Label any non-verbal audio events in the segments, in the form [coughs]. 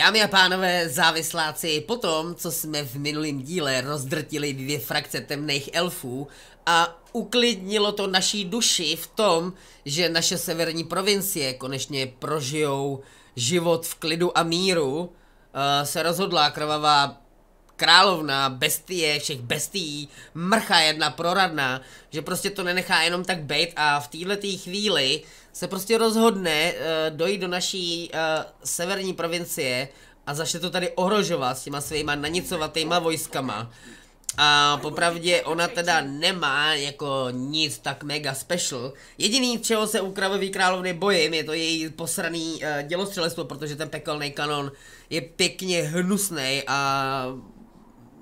Dámy a pánové, závisláci, po tom, co jsme v minulém díle rozdrtili dvě frakce temných elfů a uklidnilo to naší duši v tom, že naše severní provincie konečně prožijou život v klidu a míru, uh, se rozhodla krvavá královna, bestie, všech bestií, mrcha jedna proradná, že prostě to nenechá jenom tak bejt a v této chvíli se prostě rozhodne uh, dojít do naší uh, severní provincie a začne to tady ohrožovat s těma svýma nanicovatýma vojskama. A popravdě ona teda nemá jako nic tak mega special. Jediný, čeho se u kravový královny bojím, je to její posraný uh, dělostřelectvo, protože ten pekelný kanon je pěkně hnusný a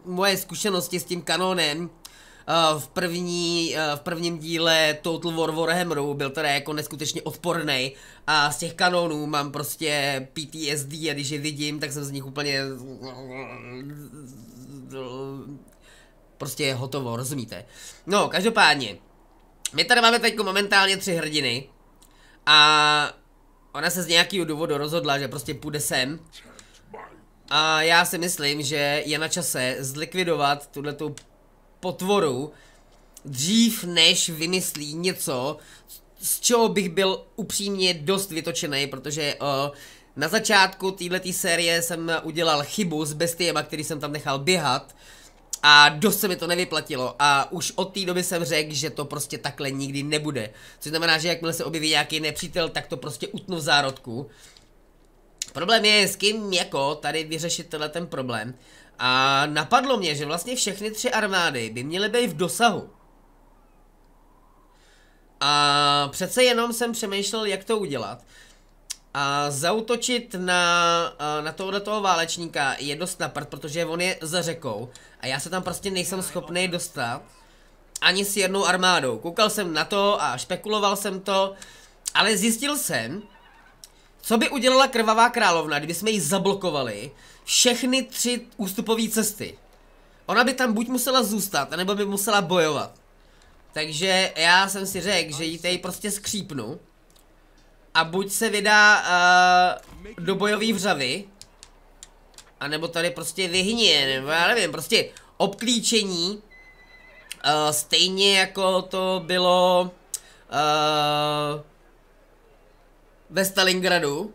moje zkušenosti s tím kanonem uh, v, první, uh, v prvním díle Total War Warhammeru byl teda jako neskutečně odporný a z těch kanonů mám prostě PTSD a když je vidím, tak jsem z nich úplně prostě hotovo, rozumíte? No, každopádně, my tady máme teď momentálně tři hrdiny a ona se z nějakého důvodu rozhodla, že prostě půjde sem a já si myslím, že je na čase zlikvidovat tuhletu potvoru dřív než vymyslí něco, z čeho bych byl upřímně dost vytočený, protože o, na začátku této série jsem udělal chybu s bestiema, který jsem tam nechal běhat a dost se mi to nevyplatilo a už od té doby jsem řekl, že to prostě takhle nikdy nebude. Což znamená, že jakmile se objeví nějaký nepřítel, tak to prostě utnu v zárodku. Problém je, s kým jako tady vyřešit tenhle ten problém. A napadlo mě, že vlastně všechny tři armády by měly být v dosahu. A přece jenom jsem přemýšlel, jak to udělat. A zautočit na, na tohle toho válečníka je dost napad, protože on je za řekou. A já se tam prostě nejsem schopný dostat. Ani s jednou armádou. Koukal jsem na to a špekuloval jsem to. Ale zjistil jsem, co by udělala krvavá královna, kdyby jsme jí zablokovali všechny tři ústupové cesty? Ona by tam buď musela zůstat, nebo by musela bojovat. Takže já jsem si řekl, že jí tady prostě skřípnu. A buď se vydá uh, do bojové vřavy, nebo tady prostě vyhnie, nebo já nevím, prostě obklíčení. Uh, stejně jako to bylo uh, ve Stalingradu,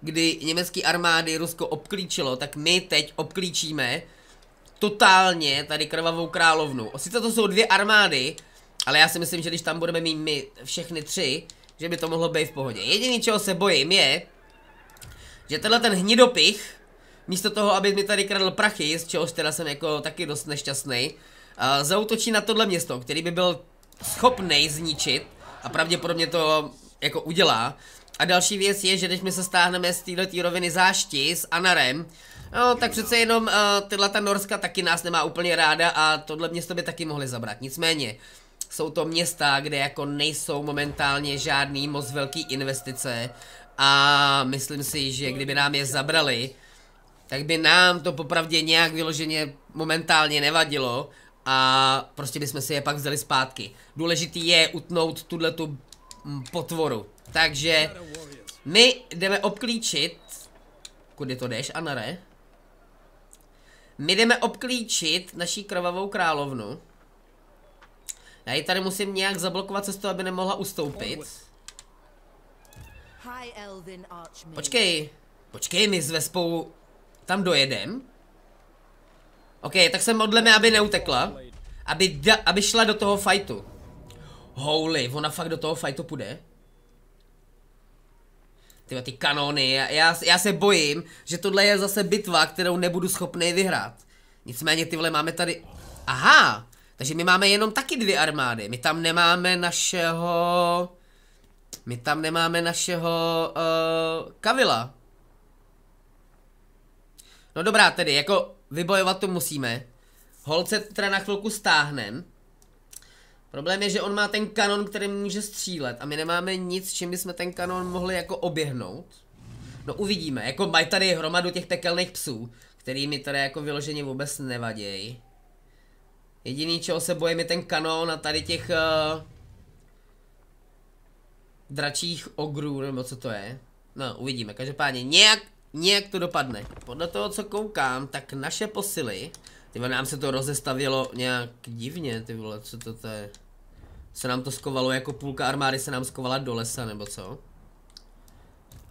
kdy německé armády Rusko obklíčilo, tak my teď obklíčíme totálně tady krvavou královnu. Sice to jsou dvě armády, ale já si myslím, že když tam budeme mít my všechny tři, že by to mohlo být v pohodě. Jediný, čeho se bojím, je, že tenhle ten hnidopich, místo toho, aby mi tady kradl prachy, z čehož teda jsem jako taky dost nešťastný, uh, zautočí na tohle město, který by byl schopný zničit a pravděpodobně to jako udělá. A další věc je, že když my se stáhneme z této roviny zášti s Anarem, No, tak přece jenom uh, tyhle ta Norska taky nás nemá úplně ráda a tohle město by taky mohli zabrat. Nicméně, jsou to města, kde jako nejsou momentálně žádný moc velký investice a myslím si, že kdyby nám je zabrali, tak by nám to popravdě nějak vyloženě momentálně nevadilo a prostě bychom si je pak vzali zpátky. Důležitý je utnout tuhle tu potvoru. Takže my jdeme obklíčit Kudy to jdeš, Anare? My jdeme obklíčit naší krvavou královnu já ji tady musím nějak zablokovat cestu, aby nemohla ustoupit. Počkej, počkej, my s Vespou tam dojedem. OK, tak se modleme, aby neutekla. Aby, da, aby šla do toho fightu. Holy, ona fakt do toho fightu půjde? Tyhle ty kanony, já, já, já se bojím, že tohle je zase bitva, kterou nebudu schopný vyhrát. Nicméně ty vole máme tady... Aha, takže my máme jenom taky dvě armády. My tam nemáme našeho... My tam nemáme našeho uh, Kavila. No dobrá tedy, jako vybojovat to musíme. Holce teda na chvilku stáhnem. Problém je, že on má ten kanon, který může střílet a my nemáme nic, čím bychom ten kanon mohli jako oběhnout. No uvidíme, jako mají tady hromadu těch pekelných psů, který mi tady jako vyloženě vůbec nevadějí. Jediný, čeho se bojím, je ten kanon a tady těch uh, dračích ogrů, nebo co to je. No, uvidíme. Každopádně nějak nějak to dopadne. Podle toho, co koukám, tak naše posily, ty nám se to rozestavilo nějak divně, ty vole, co to, to je? Se nám to skovalo jako půlka armády se nám skovala do lesa, nebo co?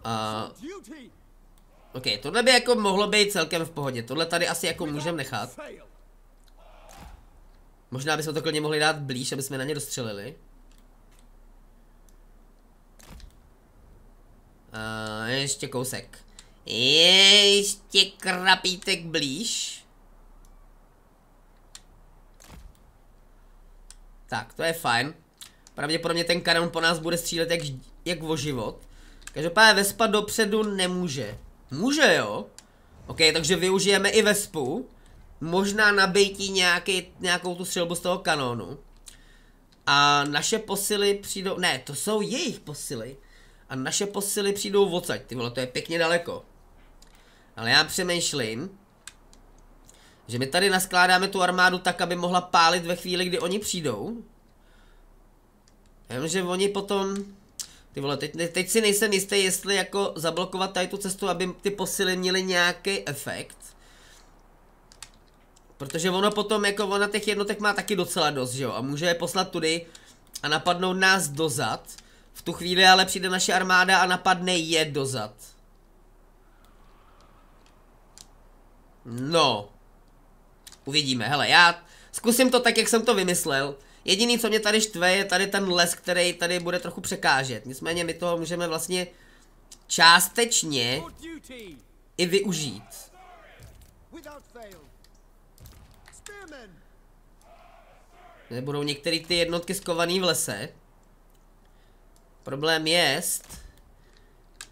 A... OK, tohle by jako mohlo být celkem v pohodě, tohle tady asi jako můžeme nechat. Možná bychom to klidně mohli dát blíž, aby jsme na ně dostřelili. A ještě kousek. Ještě krapítek blíž. Tak, to je fajn. Pravděpodobně ten kanon po nás bude střílet jak, jak o život. Každopádně Vespa dopředu nemůže. Může jo? OK, takže využijeme i Vespu. Možná nabejtí nějaký, nějakou tu střelbu z toho kanónu. A naše posily přijdou, ne, to jsou jejich posily. A naše posily přijdou odsaď, ty vole, to je pěkně daleko. Ale já přemýšlím, že my tady naskládáme tu armádu tak, aby mohla pálit ve chvíli, kdy oni přijdou. že oni potom... Ty vole, teď, teď si nejsem jistý, jestli jako zablokovat tady tu cestu, aby ty posily měly nějaký efekt. Protože ono potom, jako ona těch jednotek má taky docela dost, že jo? A může je poslat tudy a napadnout nás dozad. V tu chvíli ale přijde naše armáda a napadne je dozad. No. Uvidíme, hele, já zkusím to tak, jak jsem to vymyslel. Jediný, co mě tady štve, je tady ten les, který tady bude trochu překážet. Nicméně my toho můžeme vlastně částečně i využít. Nebudou některé ty jednotky skované v lese. Problém je,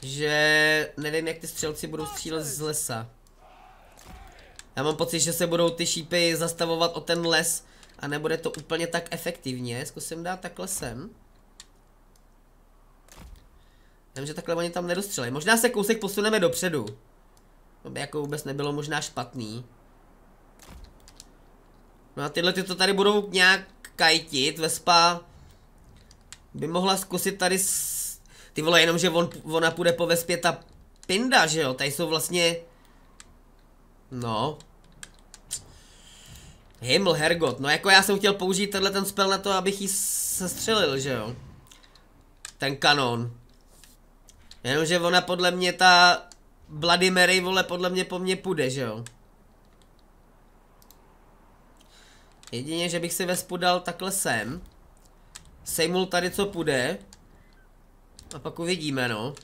že nevím, jak ty střelci budou střílet z lesa. Já mám pocit, že se budou ty šípy zastavovat o ten les a nebude to úplně tak efektivně. Zkusím dát takhle sem. Vím, že takhle oni tam nedostřelí. Možná se kousek posuneme dopředu. To by jako vůbec nebylo možná špatný. No a tyhle ty to tady budou nějak kajtit. Vespa by mohla zkusit tady s... Ty vole, jenom že on, ona půjde po vespě ta pinda, že jo? Tady jsou vlastně... No. Himmel, Hergot. No jako já jsem chtěl použít tenhle ten spell na to, abych jí sestřelil, že jo? Ten kanon. Jenomže ona podle mě ta Bloody Mary, vole, podle mě po mně půjde, že jo? Jedině, že bych si vespu dal takhle sem. Sejmul tady, co půjde. A pak uvidíme, no.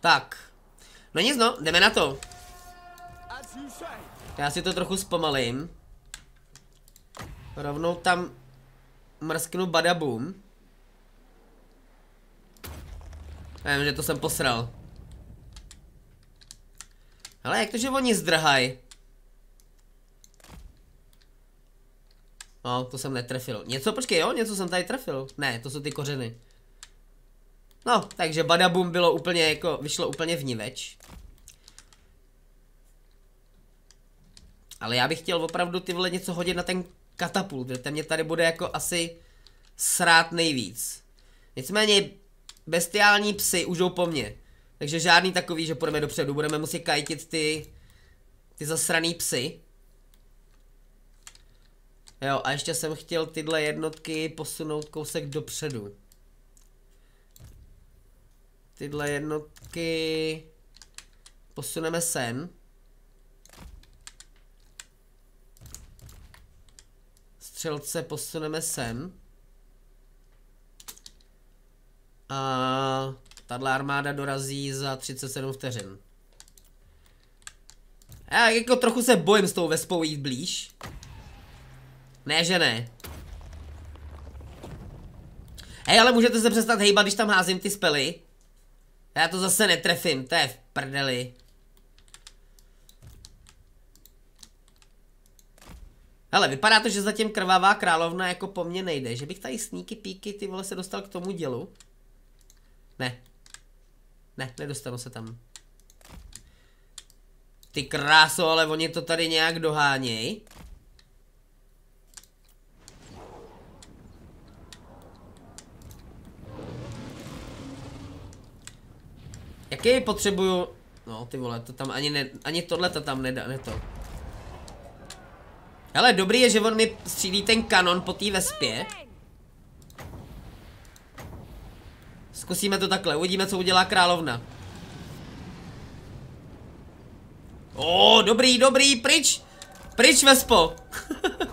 Tak. No nic no, jdeme na to. Já si to trochu zpomalím. Rovnou tam mrsknu badabum. Nevím, že to jsem posral. Ale jak to, že oni zdrhaj? No, to jsem netrefil. Něco, počkej, jo, něco jsem tady trefil. Ne, to jsou ty kořeny. No, takže badabum bylo úplně jako, vyšlo úplně vniveč. Ale já bych chtěl opravdu ty vole něco hodit na ten katapult, ten mě tady bude jako asi srát nejvíc. Nicméně bestiální psy už jdou po mně. Takže žádný takový, že půjdeme dopředu, budeme muset kajtit ty, ty zasraný psy. Jo, a ještě jsem chtěl tyhle jednotky posunout kousek dopředu. Tyhle jednotky posuneme sem. Střelce posuneme sem. A tahle armáda dorazí za 37 vteřin. Já jako trochu se bojím s tou vespou jít blíž. Ne, že ne. Hej, ale můžete se přestat hejbat, když tam házím ty spely. Já to zase netrefím, to je v prdeli. Hele, vypadá to, že zatím krvavá královna jako po mně nejde. Že bych tady sníky píky ty vole se dostal k tomu dělu. Ne. Ne, nedostanu se tam. Ty kráso, ale oni to tady nějak doháněj. Jaký potřebuju... No ty vole, to tam ani, ne, ani tohle to tam nedá, ne to. Ale dobrý je, že on mi střílí ten kanon po té vespě. Zkusíme to takhle, uvidíme, co udělá královna. O, dobrý, dobrý, pryč! Pryč, Vespo! [laughs]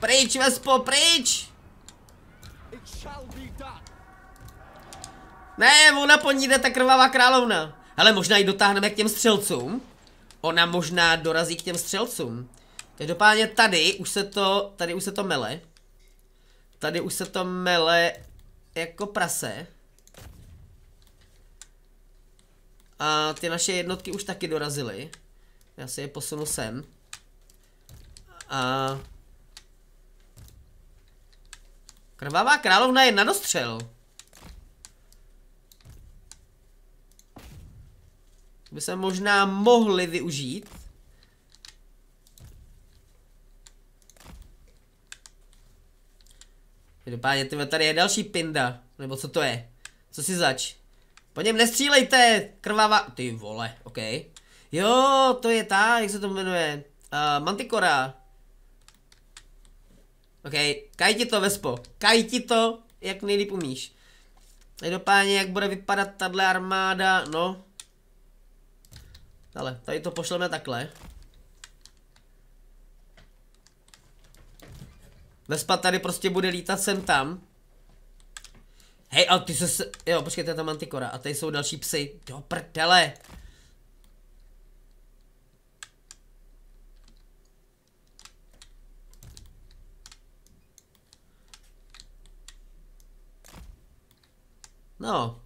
pryč, Vespo, pryč! Ne, ona po ní jde ta krvavá královna. Ale možná ji dotáhneme k těm střelcům. Ona možná dorazí k těm střelcům. Každopádně tady už se to, tady už se to mele. Tady už se to mele jako prase. A ty naše jednotky už taky dorazily. Já si je posunu sem. A... Krvavá královna je na dostřel. By se možná mohli využít. Každopádně, tyhle, tady je další pinda. Nebo co to je? Co si zač? Po něm nestřílejte, krvavá... Ty vole, ok. Jo, to je ta, jak se to jmenuje? Uh, Mantikora. Ok, kaj ti to, Vespo. Kaj ti to, jak nejlíp umíš. Každopádně, jak bude vypadat tahle armáda, no. Ale tady to pošleme takhle. Vespa tady prostě bude lítat sem tam. Hej, ale ty se... Jo, počkejte, tam mantikora. A tady jsou další psy. Do prdele. No.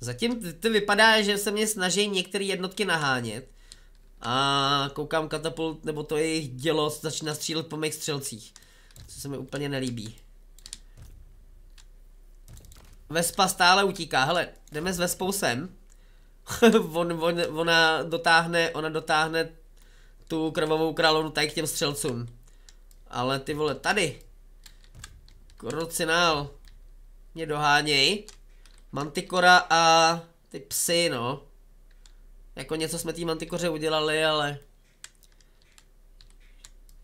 Zatím to vypadá, že se mě snaží některé jednotky nahánět. A koukám katapult, nebo to jejich dělo začíná střílet po mých střelcích. Co se mi úplně nelíbí. Vespa stále utíká. Hele, jdeme s Vespou sem. [laughs] on, on, ona dotáhne, ona dotáhne tu krvavou královnu tady k těm střelcům. Ale ty vole, tady. Krucinál. Mě doháněj. Mantikora a ty psy, no. Jako něco jsme tý mantikoře udělali, ale...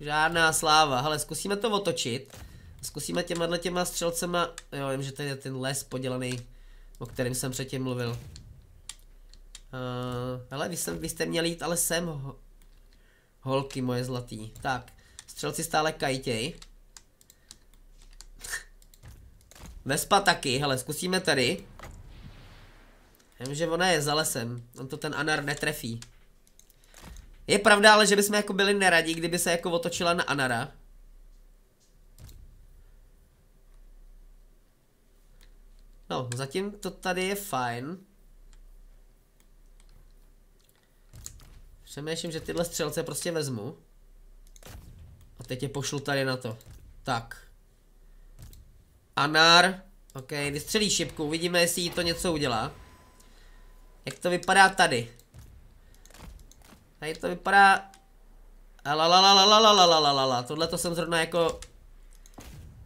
Žádná sláva. Hele, zkusíme to otočit. Zkusíme těma těma střelcema, jo, vím, že tady je ten les podělaný, o kterým jsem předtím mluvil. Uh, hele, vy, jsem, vy jste měli jít ale sem, ho, holky moje zlatý. Tak, střelci stále kajtěj. [laughs] Vespa taky, hele, zkusíme tady. Vím, že ona je za lesem, on to ten Anar netrefí. Je pravda, ale že bychom jako byli neradí, kdyby se jako otočila na Anara. No, zatím to tady je fajn. Přemýšlím, že tyhle střelce prostě vezmu. A teď je pošlu tady na to. Tak. Anar. Ok, vystřelí šipku, uvidíme, jestli jí to něco udělá. Jak to vypadá tady? Tady to vypadá... Lalalalalalalalalala. Tohle to jsem zrovna jako...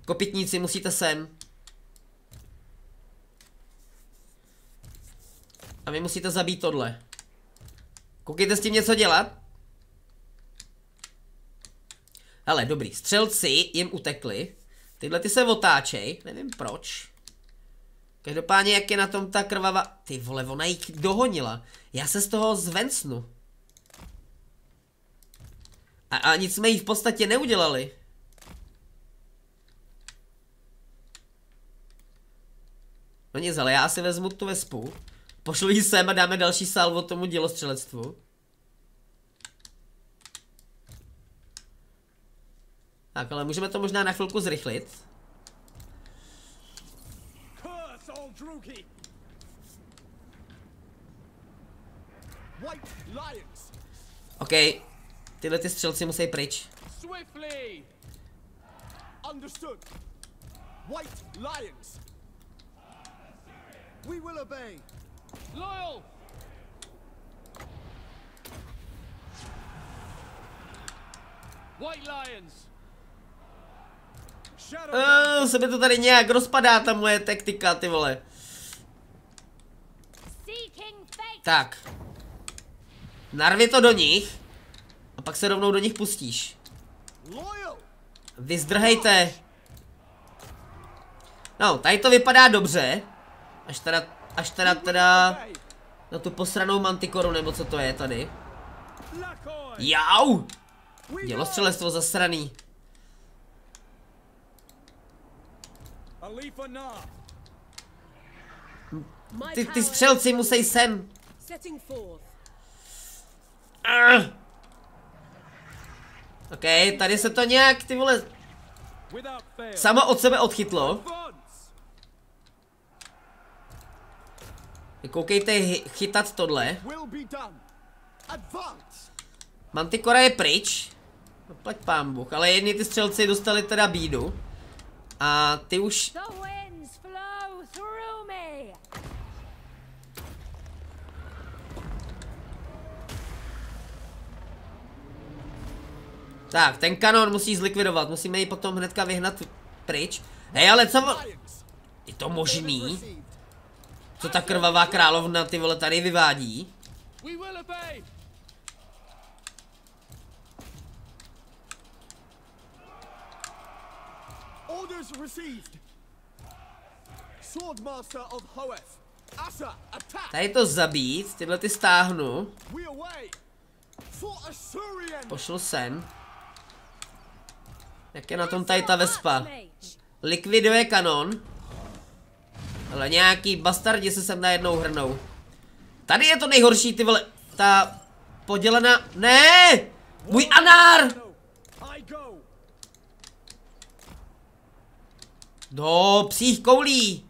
Kopitníci, musíte sem. A vy musíte zabít tohle. Koukejte s tím něco dělat. Ale dobrý, střelci jim utekli. Tyhle ty se otáčej, nevím proč. Každopádně jak je na tom ta krvava... Ty vole, ona jich dohonila. Já se z toho zvencnu. A, a nic jsme jí v podstatě neudělali. No nic, ale já si vezmu tu vespu. Pošlu ji sem a dáme další salvo tomu dělostřelectvu. Tak, ale můžeme to možná na chvilku zrychlit. OK, tyhle ty střelci musí pryč. Understood. White lions. We will obey. Loyal! White Lions! Uh, se mi to tady nějak rozpadá, ta moje taktika, ty vole. Tak. Narvi to do nich. A pak se rovnou do nich pustíš. Vyzdrhejte. No, tady to vypadá dobře. Až teda, až teda, teda na tu posranou mantikoru, nebo co to je tady. Jau! Dělostřelectvo zasraný. Ty, ty střelci musí sem. Uh. OK, tady se to nějak, ty vole, samo od sebe odchytlo. Koukejte chytat tohle. Mantikora je pryč. No, plať pán Bůh, ale jedni ty střelci dostali teda bídu. A ty už... Tak, ten kanon musí zlikvidovat, musíme ji potom hnedka vyhnat pryč. Hej, ale co... Je to možný? Co ta krvavá královna ty vole tady vyvádí? Orders received. Swordmaster of Hoeth. Asa, attack. Tady to zabít, tyhle ty stáhnu. Pošlu sem. Jak je na tom tady ta vespa? Likviduje kanon. Ale nějaký bastardi se sem najednou hrnou. Tady je to nejhorší, ty vole. Ta podělená... Ne! Můj anár! Do psích koulí!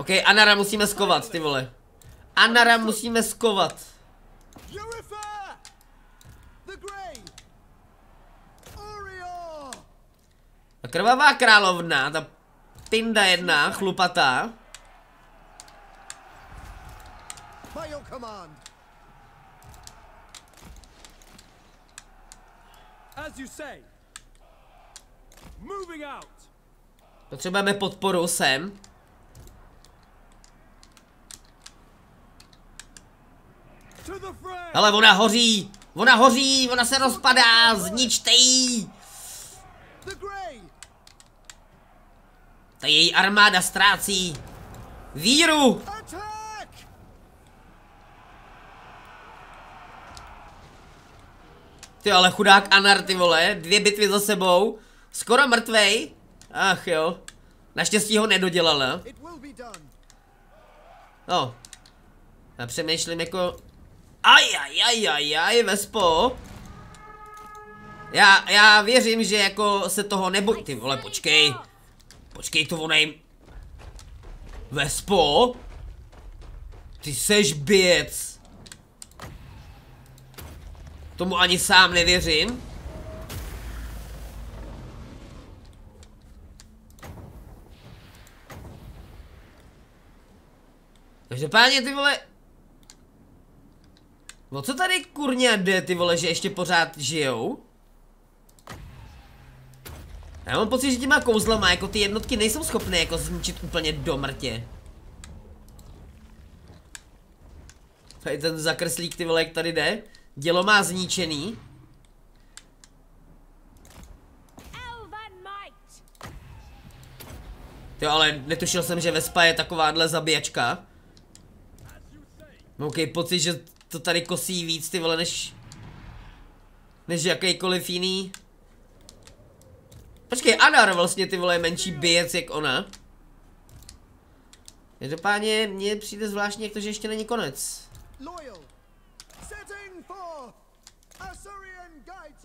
OK, Anara musíme skovat, ty vole. Anara musíme skovat. Ta krvavá královna, ta pinda jedna, chlupatá. Potřebujeme podporu sem. Ale ona hoří! Ona hoří! Ona se rozpadá! Zničte jí! Ta její armáda ztrácí víru! Ty ale chudák Anar, ty vole, dvě bitvy za sebou, skoro mrtvej. Ach jo, naštěstí ho nedodělala. No, já přemýšlím jako... Aj, aj, aj, aj, aj, Vespo. Já, já věřím, že jako se toho neboj... Ty vole, počkej. Počkej, to onej... Vespo? Ty seš běc. Tomu ani sám nevěřím. Každopádně ty vole... O co tady kurně jde ty vole, že ještě pořád žijou? Já mám pocit, že těma kouzlama jako ty jednotky nejsou schopné jako zničit úplně do mrtě. Tady ten zakrslík ty vole, jak tady jde. Dělo má zničený. Jo, ale netušil jsem, že Vespa je takováhle zabíjačka. Mám okay, pocit, že to tady kosí víc ty vole, než... Než jakýkoliv jiný Počkej, Anar vlastně ty vole menší bijec jak ona. Každopádně mně přijde zvláštně jak to, že ještě není konec.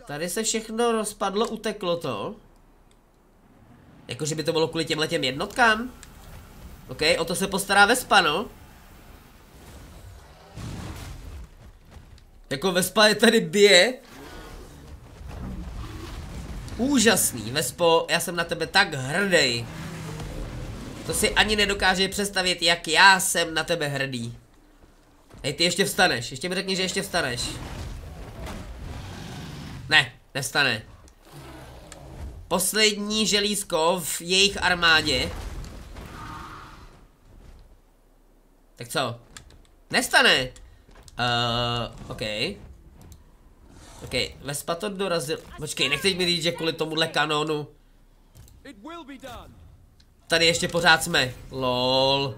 Tady se všechno rozpadlo, uteklo to. Jakože by to bylo kvůli těmhle těm jednotkám? OK, o to se postará Vespa, no. Jako Vespa je tady bije Úžasný, Vespo, já jsem na tebe tak hrdý. To si ani nedokáže představit, jak já jsem na tebe hrdý. Hej, ty ještě vstaneš, ještě mi řekni, že ještě vstaneš. Ne, nevstane. Poslední želízko v jejich armádě. Tak co? Nestane. Uh, OK. OK, Vespa to dorazil. Počkej, nechceš mi říct, že kvůli tomuhle kanónu. Tady ještě pořád jsme. Lol.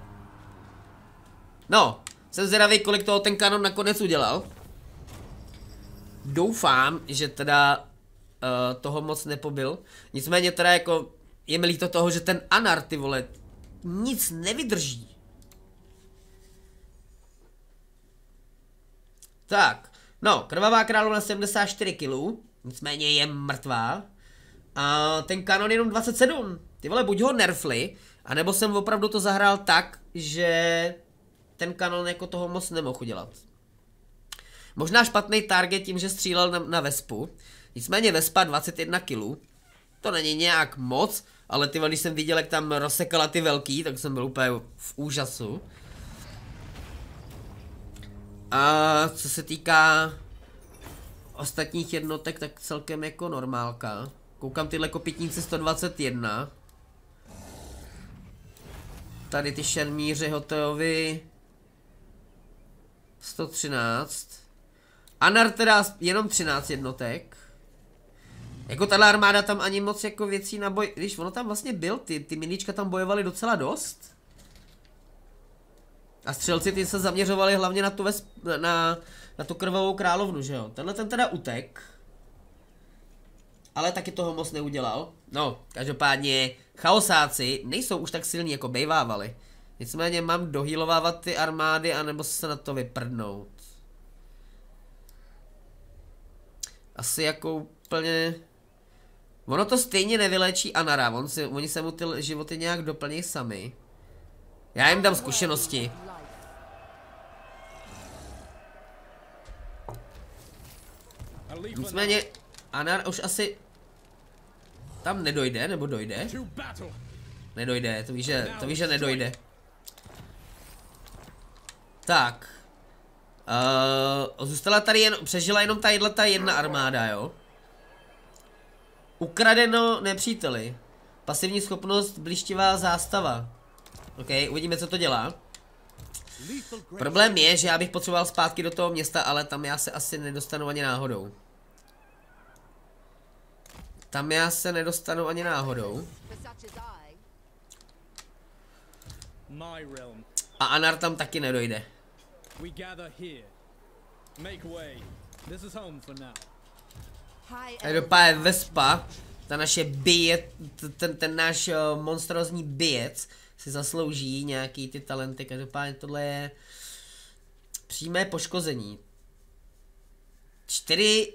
No, jsem zvědavý, kolik toho ten kanon nakonec udělal. Doufám, že teda uh, toho moc nepobil. Nicméně teda jako je mi líto toho, že ten Anar, ty vole, nic nevydrží. Tak, no, krvavá královna 74 kg, nicméně je mrtvá. A ten kanon jenom 27. Ty vole, buď ho nerfli, anebo jsem opravdu to zahrál tak, že ten kanon jako toho moc nemohl udělat. Možná špatný target tím, že střílel na, na Vespu. Nicméně Vespa 21 kg. To není nějak moc, ale ty když jsem viděl, jak tam rozsekala ty velký, tak jsem byl úplně v úžasu. A co se týká ostatních jednotek, tak celkem jako normálka. Koukám tyhle kopitníci 121. Tady ty šermíři hotelovi 113. Anar teda jenom 13 jednotek. Jako tahle armáda tam ani moc jako věcí na boj... Když ono tam vlastně byl, ty, ty minička tam bojovali docela dost. A střelci ty se zaměřovali hlavně na tu, ves, na, na tu krvavou královnu, že jo. Tenhle ten teda utek. Ale taky toho moc neudělal. No, každopádně chaosáci nejsou už tak silní, jako bejvávali. Nicméně mám dohýlovávat ty armády, anebo se na to vyprdnout. Asi jako úplně... Ono to stejně nevylečí Anara, on si, oni se mu ty životy nějak doplní sami. Já jim dám zkušenosti. Nicméně Anar už asi tam nedojde, nebo dojde? Nedojde, to víš, že, to víš, že nedojde. Tak. Uh, zůstala tady jen, přežila jenom tadyhle ta jedna armáda, jo? Ukradeno nepříteli. Pasivní schopnost, blíštivá zástava. OK, uvidíme, co to dělá. Problém je, že já bych potřeboval zpátky do toho města, ale tam já se asi nedostanu ani náhodou. Tam já se nedostanu ani náhodou. A Anar tam taky nedojde. Každopádně Vespa, ta naše bijec, ten, ten náš uh, monstrozní bijec si zaslouží nějaký ty talenty, každopádně tohle je přímé poškození. Čtyři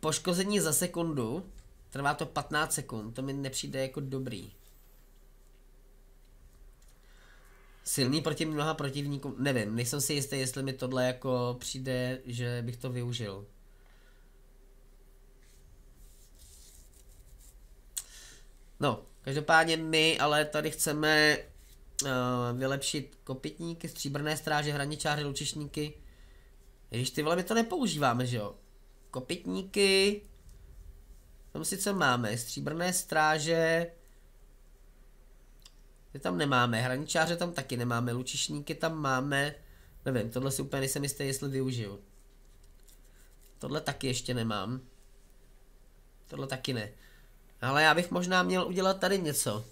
poškození za sekundu, trvá to 15 sekund, to mi nepřijde jako dobrý. Silný proti mnoha protivníkům, nevím, nejsem si jistý, jestli mi tohle jako přijde, že bych to využil. No, každopádně my ale tady chceme uh, vylepšit kopitníky, stříbrné stráže, hraničáři, lučišníky. Když ty vole, my to nepoužíváme, že jo? Kopitníky, tam sice máme, stříbrné stráže, ty tam nemáme, hraničáře tam taky nemáme, lučišníky tam máme, nevím, tohle si úplně nejsem jistý, jestli využiju. Tohle taky ještě nemám. Tohle taky ne. Ale já bych možná měl udělat tady něco.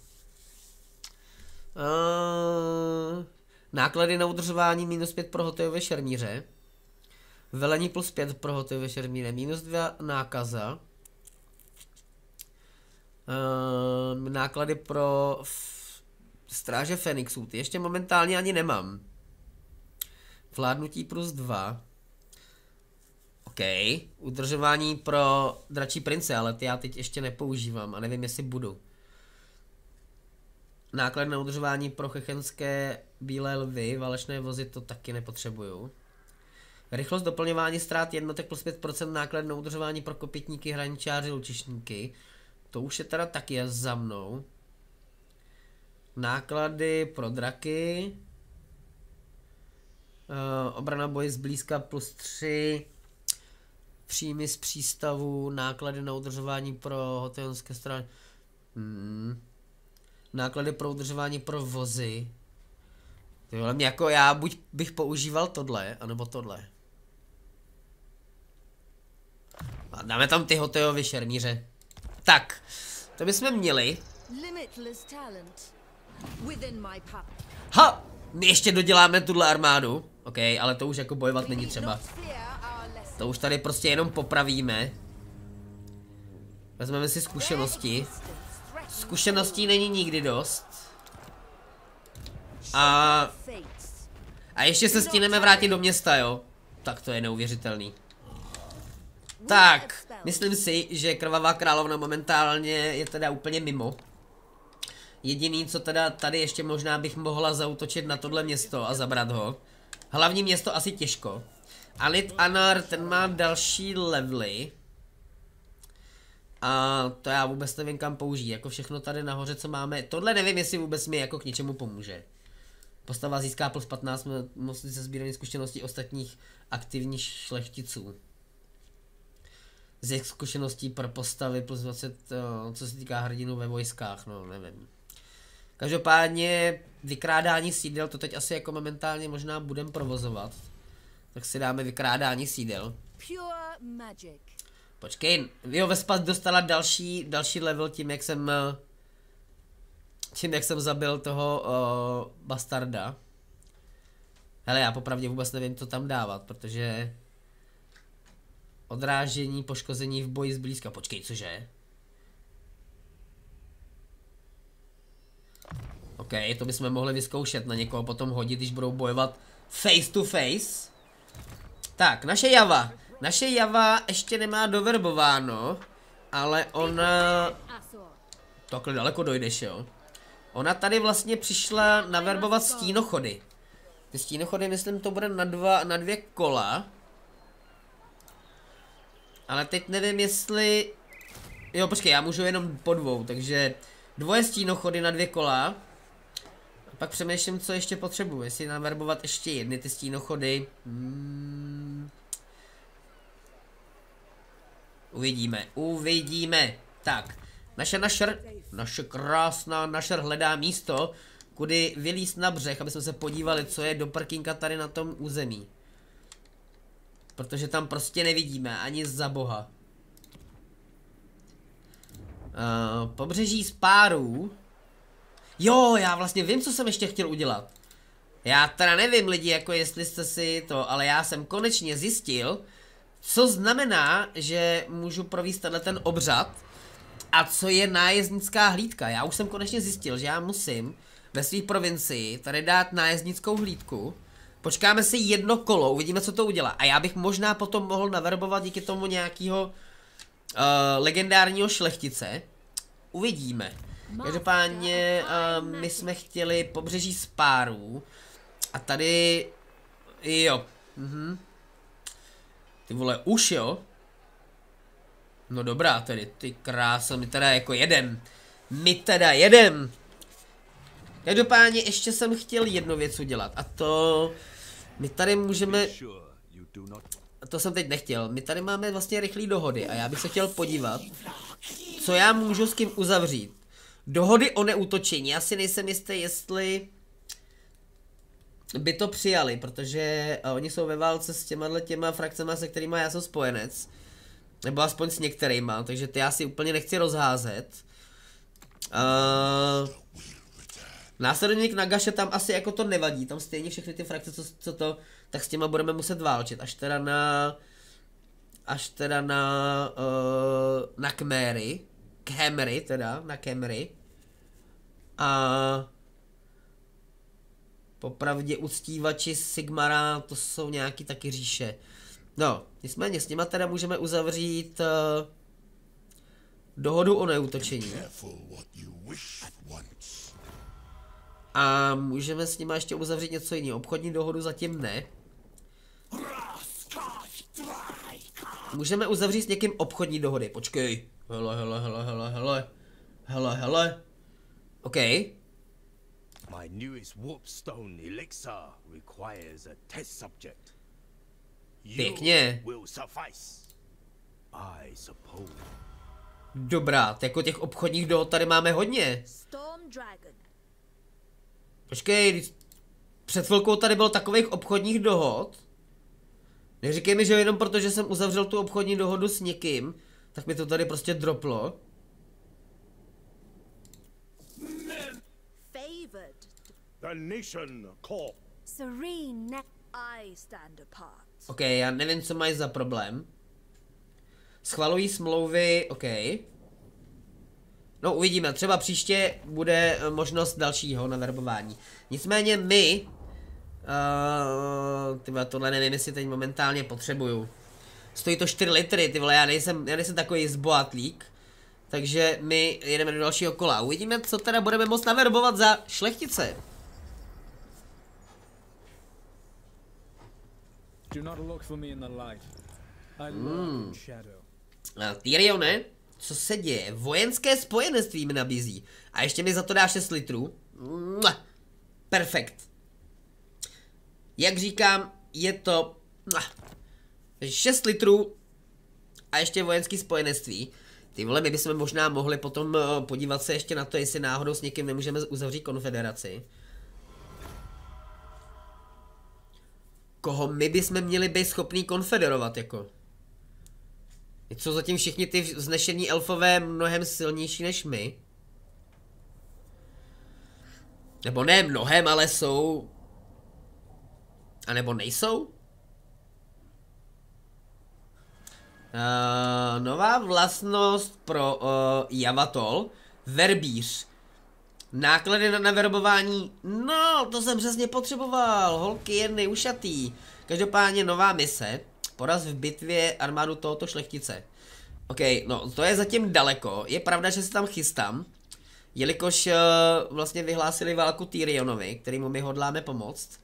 Uh, náklady na udržování minus 5 pro hotejové šermíře. Velení plus 5 pro hotejové šermíře. Minus 2 nákaza. Uh, náklady pro stráže Fenixů. Ty ještě momentálně ani nemám. Vládnutí plus 2. OK. Udržování pro dračí prince, ale ty já teď ještě nepoužívám a nevím, jestli budu. Náklad na udržování pro chechenské bílé lvy, válečné vozy to taky nepotřebuju. Rychlost doplňování ztrát jednotek plus 5% náklad na udržování pro kopitníky, hraničáři, lučišníky. To už je teda taky za mnou. Náklady pro draky. obrana boje zblízka plus 3. Příjmy z přístavu, náklady na udržování pro hotelské strany. Hmm. Náklady pro udržování pro vozy. Tyhle mě jako já buď bych používal tohle, anebo tohle. A dáme tam ty hotelové šermíře. Tak, to bychom měli. Ha! My ještě doděláme tuhle armádu. OK, ale to už jako bojovat není třeba. To už tady prostě jenom popravíme. Vezmeme si zkušenosti. Zkušeností není nikdy dost. A... A ještě se stíneme vrátit do města, jo? Tak to je neuvěřitelný. Tak, myslím si, že Krvavá královna momentálně je teda úplně mimo. Jediný, co teda tady ještě možná bych mohla zautočit na tohle město a zabrat ho. Hlavní město asi těžko. Alit Anar, ten má další levely. A to já vůbec nevím kam použít, jako všechno tady nahoře, co máme. Tohle nevím, jestli vůbec mi jako k něčemu pomůže. Postava získá plus 15 možnosti se sbírání zkušeností ostatních aktivních šlechticů. Z jejich zkušeností pro postavy plus 20, eh, co se týká hrdinů ve vojskách, no nevím. Každopádně vykrádání sídel, to teď asi jako momentálně možná budem provozovat. Tak si dáme vykrádání sídel. Počkej, jo, Vespa dostala další, další level tím, jak jsem eh, tím, jak jsem zabil toho uh, bastarda. Hele, já popravdě vůbec nevím, co tam dávat, protože odrážení, poškození v boji zblízka. Počkej, cože? OK, to bychom mohli vyzkoušet na někoho potom hodit, když budou bojovat face to face. Tak, naše Java. Naše Java ještě nemá doverbováno, ale ona... Takhle daleko dojdeš, jo? Ona tady vlastně přišla naverbovat stínochody. Ty stínochody, myslím, to bude na, dva, na dvě kola. Ale teď nevím, jestli... Jo, počkej, já můžu jenom po dvou, takže dvoje stínochody na dvě kola. A pak přemýšlím, co ještě potřebuji. Jestli naverbovat ještě jedny ty stínochody. Hmm. Uvidíme, uvidíme. Tak, naše našer, naše krásná našer hledá místo, kudy vylíst na břeh, aby jsme se podívali, co je do parkinka tady na tom území. Protože tam prostě nevidíme, ani za boha. Uh, pobřeží z párů. Jo, já vlastně vím, co jsem ještě chtěl udělat. Já teda nevím lidi, jako jestli jste si to, ale já jsem konečně zjistil, co znamená, že můžu províst tenhle ten obřad a co je nájezdnická hlídka. Já už jsem konečně zjistil, že já musím ve své provincii tady dát nájezdnickou hlídku. Počkáme si jedno kolo, uvidíme, co to udělá. A já bych možná potom mohl naverbovat díky tomu nějakého uh, legendárního šlechtice. Uvidíme. Každopádně uh, my jsme chtěli pobřeží spárů. A tady... Jo. Mhm. Ty vole, už jo? No dobrá tedy, ty krása, my teda jako jedem. My teda jedem. Každopádně ještě jsem chtěl jednu věc udělat a to... My tady můžeme... To jsem teď nechtěl. My tady máme vlastně rychlé dohody a já bych se chtěl podívat, co já můžu s kým uzavřít. Dohody o neútočení. Já si nejsem jistý, jestli by to přijali, protože oni jsou ve válce s těma těma frakcemi, se kterými já jsem spojenec. Nebo aspoň s některýma, takže ty já si úplně nechci rozházet. Uh, následník Nagaše tam asi jako to nevadí, tam stejně všechny ty frakce, co, co to, tak s těma budeme muset válčit, až teda na... Až teda na... Uh, na Kmery. Kemry teda, na Kemry. A... Popravdě uctívači Sigmara, to jsou nějaký taky říše. No, nicméně s nima teda můžeme uzavřít uh, dohodu o neútočení. A můžeme s nima ještě uzavřít něco jiného. Obchodní dohodu zatím ne. Můžeme uzavřít s někým obchodní dohody. Počkej. Hele, hele, hele, hele, hele. Hele, hele. OK. My newest warpstone elixir requires a test subject. Pěkně. will suffice. I suppose. Dobrá, tak jako těch obchodních dohod tady máme hodně. Storm Dragon. Počkej, před chvilkou tady bylo takových obchodních dohod. Neříkej mi, že jenom proto, že jsem uzavřel tu obchodní dohodu s někým, tak mi to tady prostě droplo. Favored. The nation call. Serene. Ne- I stand apart. OK, já nevím, co mají za problém. Schvalují smlouvy, OK. No uvidíme, třeba příště bude eh, možnost dalšího na verbování. Nicméně my, uh, tyhle, tohle nevím, jestli teď momentálně potřebuju. Stojí to 4 litry, ty vole, já nejsem, já nejsem takový zboatlík. Takže my jedeme do dalšího kola. Uvidíme, co teda budeme moct naverbovat za šlechtice. Do not look for me in the light. I love in shadow. Tyrione, co se děje? Vojenské spojenectví mi nabízí. A ještě mi za to dá 6 litrů. Mua. Perfekt. Jak říkám, je to... Mua. 6 litrů a ještě vojenský spojenectví. Ty vole, my bychom možná mohli potom eh, podívat se ještě na to, jestli náhodou s někým nemůžeme uzavřít konfederaci. Koho my bychom měli být schopný konfederovat, jako? Jsou zatím všichni ty vznešení elfové mnohem silnější než my? Nebo ne mnohem, ale jsou... A nebo nejsou? Uh, nová vlastnost pro uh, Javatol. Verbíř. Náklady na naverbování. No, to jsem přesně potřeboval. Holky jedny ušatý. Každopádně nová mise. Poraz v bitvě armádu tohoto šlechtice. OK, no to je zatím daleko. Je pravda, že se tam chystám. Jelikož uh, vlastně vyhlásili válku Tyrionovi, kterýmu my hodláme pomoct.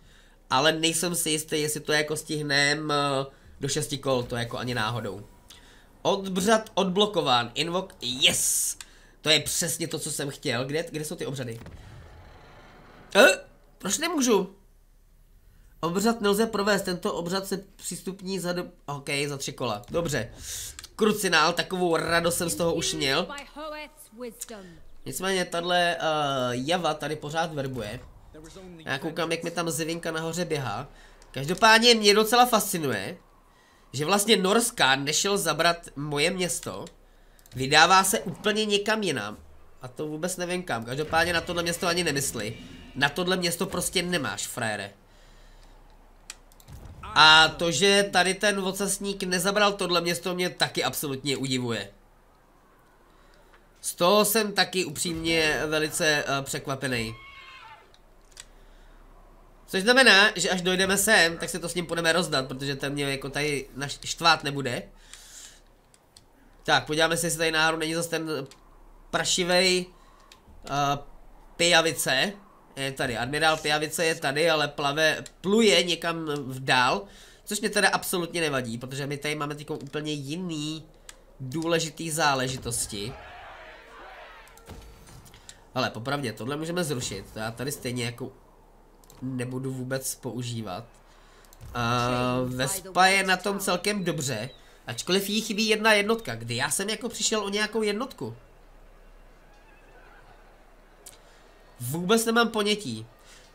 Ale nejsem si jistý, jestli to jako stihnem uh, do šesti kol, to jako ani náhodou. Odbřad odblokován, invok, yes! To je přesně to, co jsem chtěl. Kde, kde jsou ty obřady? Eh, proč nemůžu? Obřad nelze provést, tento obřad se přístupní za do... OK, za tři kola, dobře. Krucinál, takovou radost jsem z toho už měl. Nicméně tahle uh, java tady pořád verbuje. Já koukám, jak mi tam Zivinka nahoře běhá. Každopádně mě docela fascinuje, že vlastně Norská nešel zabrat moje město, vydává se úplně někam jinam. A to vůbec nevím kam. Každopádně na tohle město ani nemysli. Na tohle město prostě nemáš, frajere. A to, že tady ten vocasník nezabral tohle město, mě taky absolutně udivuje. Z toho jsem taky upřímně velice uh, překvapený. Což znamená, že až dojdeme sem, tak se to s ním budeme rozdat, protože ten mě jako tady štvát nebude. Tak, podíváme se, jestli tady náhodou není zase ten prašivej uh, pijavice. Je tady, admirál pijavice je tady, ale plave, pluje někam v dál. Což mě teda absolutně nevadí, protože my tady máme teď úplně jiný důležitý záležitosti. Ale popravdě, tohle můžeme zrušit. To já tady stejně jako nebudu vůbec používat. A Vespa je na tom celkem dobře, ačkoliv jí chybí jedna jednotka. Kdy já jsem jako přišel o nějakou jednotku? Vůbec nemám ponětí.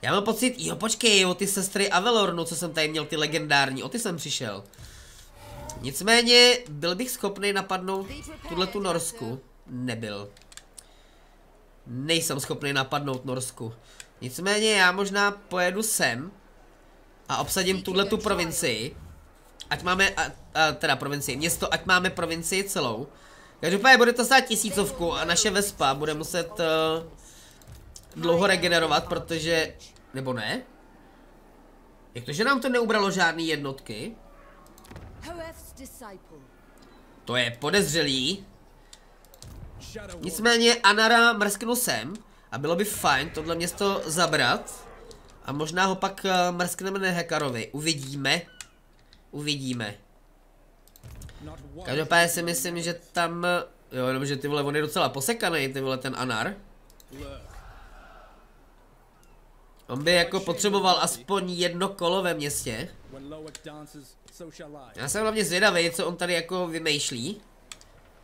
Já mám pocit, jo počkej, o ty sestry Avelornu, co jsem tady měl, ty legendární, o ty jsem přišel. Nicméně, byl bych schopný napadnout tuhle tu Norsku. Nebyl. Nejsem schopný napadnout Norsku. Nicméně já možná pojedu sem a obsadím tuhle tu provincii. Ať máme, a, a, teda provincii, město, ať máme provincii celou. Každopádně bude to stát tisícovku a naše Vespa bude muset uh, dlouho regenerovat, protože, nebo ne? Jak to, že nám to neubralo žádný jednotky? To je podezřelý. Nicméně Anara mrsknu sem a bylo by fajn tohle město zabrat. A možná ho pak uh, mrskneme Nehekarovi. Uvidíme. Uvidíme. one. Každopádně si myslím, že tam... eh, Jo, jenom že ty vole, on je docela posekaný, ty vole, ten Anar. On by jako potřeboval aspoň jedno kolo ve městě. Já jsem hlavně zvědavý, co on tady jako vymýšlí.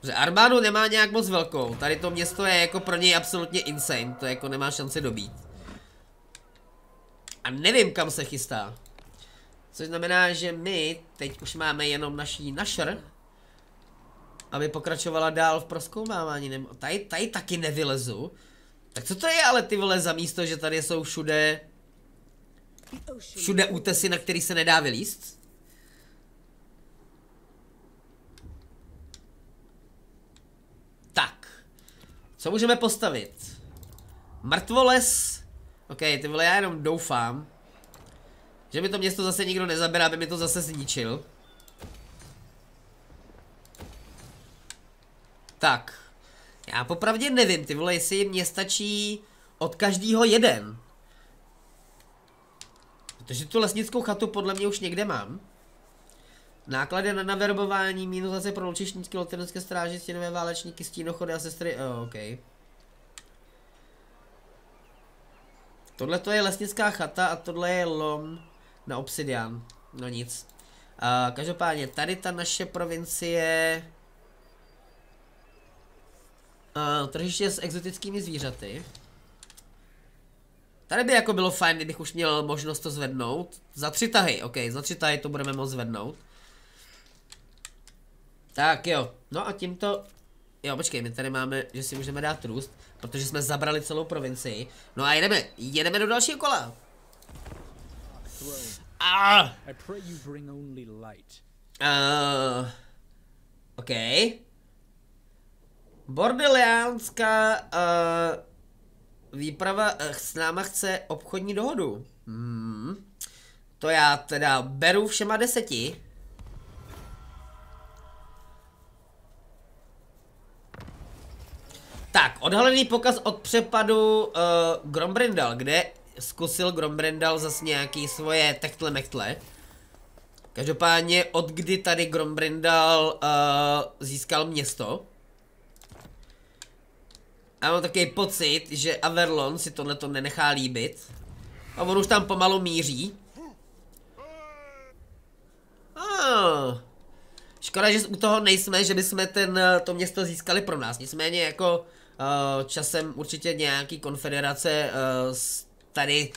Že armádu nemá nějak moc velkou. Tady to město je jako pro něj absolutně insane. To jako nemá šanci dobít. A nevím, kam se chystá. Což znamená, že my teď už máme jenom naší našr. Aby pokračovala dál v proskoumávání. Tady, tady taky nevylezu. Tak co to je ale ty vole za místo, že tady jsou všude... Všude útesy, na který se nedá vylíst? Tak. Co můžeme postavit? Mrtvoles. Ok, ty vole, já jenom doufám, že mi to město zase nikdo nezabere, aby mi to zase zničil. Tak. Já popravdě nevím, ty vole, jestli mě stačí od každého jeden. Protože tu lesnickou chatu podle mě už někde mám. Náklady na naverbování, minus pro lučišníky, lotenecké stráže, stínové válečníky, stínochody a sestry, oh, ok. Tohle to je lesnická chata a tohle je lom na obsidian. No nic. Uh, každopádně, tady ta naše provincie... Uh, tržiště s exotickými zvířaty. Tady by jako bylo fajn, kdybych už měl možnost to zvednout. Za tři tahy, ok, za tři tahy to budeme moct zvednout. Tak jo, no a tímto... Jo, počkej, my tady máme, že si můžeme dát růst, protože jsme zabrali celou provincii. No a jedeme, jedeme do dalšího kola. Ah, uh, ok. Bordeliánská uh, výprava uh, s náma chce obchodní dohodu. Hmm. To já teda beru všema deseti. Tak, odhalený pokaz od přepadu uh, Grombrindal, kde zkusil Grombrindal zase nějaký svoje techtle mechtle. Každopádně od kdy tady Grombrindal uh, získal město. A mám takový pocit, že Averlon si tohleto nenechá líbit. A on už tam pomalu míří. Ah. Škoda, že u toho nejsme, že bychom ten, eh, to město získali pro nás. Nicméně jako uh, časem určitě nějaký konfederace uh, s, tady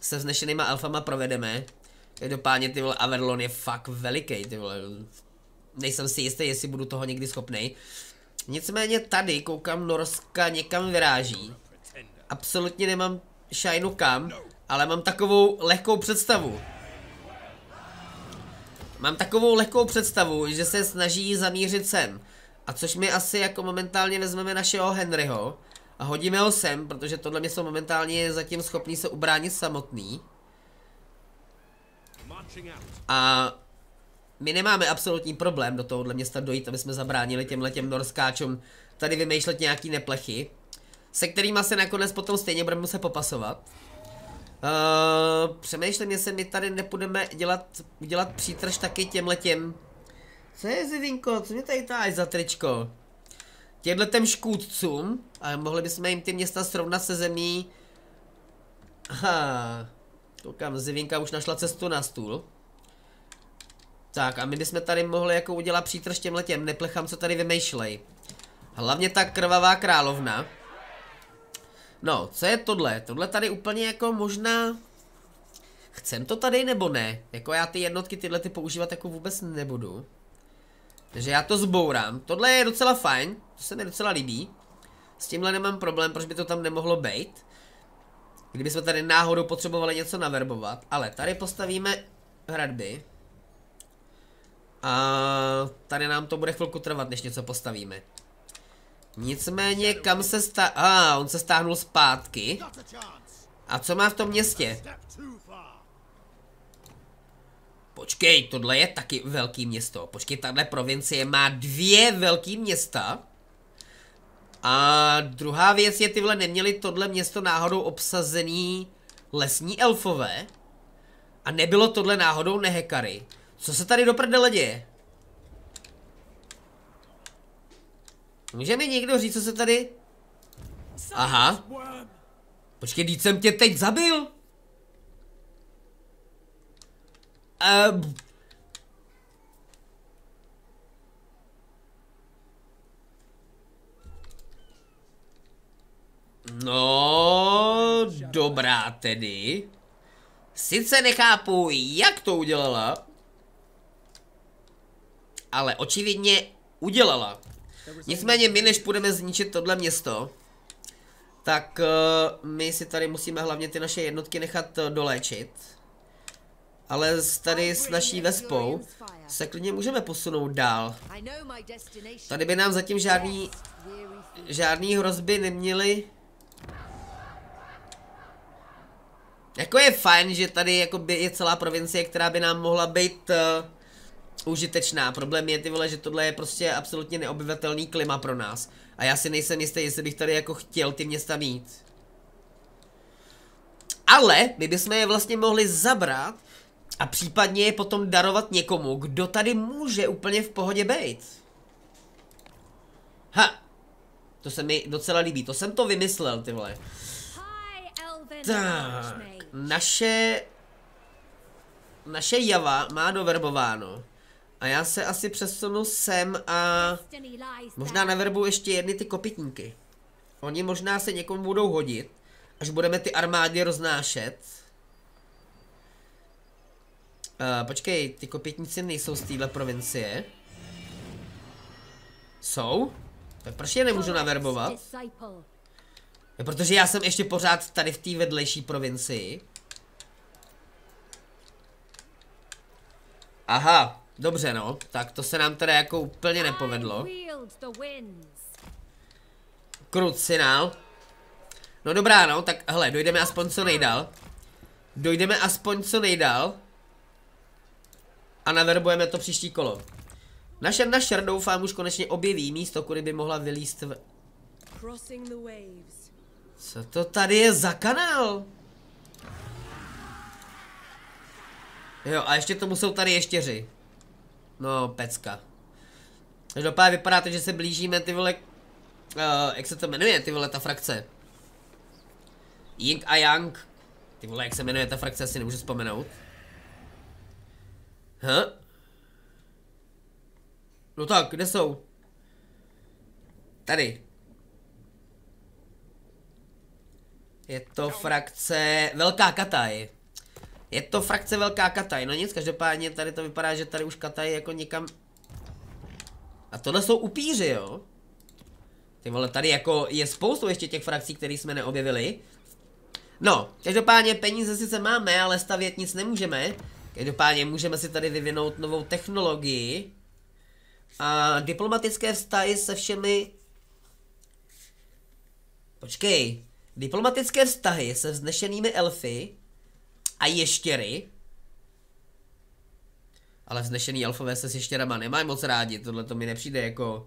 se vznešenýma alfama provedeme. Každopádně ty vole Averlon je fakt veliký, ty vole. Nejsem si jistý, jestli budu toho někdy schopnej. Nicméně tady koukám Norska někam vyráží. Absolutně nemám šajnu kam, ale mám takovou lehkou představu. Mám takovou lehkou představu, že se snaží zamířit sem. A což my asi jako momentálně vezmeme našeho Henryho a hodíme ho sem, protože tohle město momentálně je zatím schopný se ubránit samotný. A my nemáme absolutní problém do tohohle města dojít, aby jsme zabránili těm norskáčům tady vymýšlet nějaký neplechy, se kterými se nakonec potom stejně budeme muset popasovat. Uh, přemýšlím, jestli my tady nepůjdeme dělat, udělat přítrž taky těm. Co je Zivinko, co mě tady táš za tričko? Těmhle těm škůdcům, a mohli bychom jim ty města srovnat se zemí. Aha, koukám, Zivinka už našla cestu na stůl. Tak a my bychom tady mohli jako udělat přítrž těm neplechám, co tady vymýšlej. Hlavně ta krvavá královna. No, co je tohle? Tohle tady úplně jako možná... Chcem to tady nebo ne? Jako já ty jednotky tyhle ty používat jako vůbec nebudu. Takže já to zbourám. Tohle je docela fajn, to se mi docela líbí. S tímhle nemám problém, proč by to tam nemohlo být. Kdybychom tady náhodou potřebovali něco naverbovat. Ale tady postavíme hradby. A tady nám to bude chvilku trvat, než něco postavíme. Nicméně, kam se stá... A, ah, on se stáhnul zpátky. A co má v tom městě? Počkej, tohle je taky velký město. Počkej, tahle provincie má dvě velký města. A druhá věc je, tyhle neměli tohle město náhodou obsazený lesní elfové? A nebylo tohle náhodou nehekary? Co se tady do prdele děje? Může mi někdo říct, co se tady... Aha. Počkej, teď jsem tě teď zabil. Uh, no, dobrá tedy. Sice nechápu, jak to udělala, ale očividně udělala. Nicméně my, než půjdeme zničit tohle město, tak uh, my si tady musíme hlavně ty naše jednotky nechat uh, doléčit. Ale s, tady s naší vespou se klidně můžeme posunout dál. Tady by nám zatím žádný, žádný hrozby neměly. Jako je fajn, že tady jakoby je celá provincie, která by nám mohla být uh, užitečná. Problém je ty vole, že tohle je prostě absolutně neobyvatelný klima pro nás. A já si nejsem jistý, jestli bych tady jako chtěl ty města mít. Ale my bychom je vlastně mohli zabrat a případně je potom darovat někomu, kdo tady může úplně v pohodě být. Ha! To se mi docela líbí, to jsem to vymyslel, ty vole. Tak, naše... Naše Java má doverbováno. A já se asi přesunu sem a možná there. naverbuju ještě jedny ty kopytníky. Oni možná se někomu budou hodit, až budeme ty armády roznášet. Uh, počkej, ty kopytníci nejsou z téhle provincie. Jsou? Tak proč je nemůžu naverbovat? Je, protože já jsem ještě pořád tady v té vedlejší provincii. Aha, dobře no, tak to se nám teda jako úplně nepovedlo. Krucinál. No dobrá no, tak hele, dojdeme aspoň co nejdál. Dojdeme aspoň co nejdál. A naverbujeme to příští kolo. Naše našer doufám už konečně objeví místo, kudy by mohla vylíst v... Co to tady je za kanál? Jo, a ještě tomu jsou tady ještěři. No, pecka. Každopádně vypadá to, že se blížíme ty vole... Uh, jak se to jmenuje, ty vole, ta frakce? Ying a Yang. Ty vole, jak se jmenuje ta frakce, asi nemůžu vzpomenout. Huh? No tak, kde jsou? Tady. Je to frakce Velká Kataj. Je to frakce Velká Kataj. No nic, každopádně tady to vypadá, že tady už Kataj jako někam... A tohle jsou upíři, jo? Ty vole, tady jako je spoustu ještě těch frakcí, které jsme neobjevili. No, každopádně peníze sice máme, ale stavět nic nemůžeme. Každopádně můžeme si tady vyvinout novou technologii. A diplomatické vztahy se všemi... Počkej. Diplomatické vztahy se vznešenými elfy a ještěry. Ale vznešený elfové se s ještěrama nemají moc rádi, tohle to mi nepřijde jako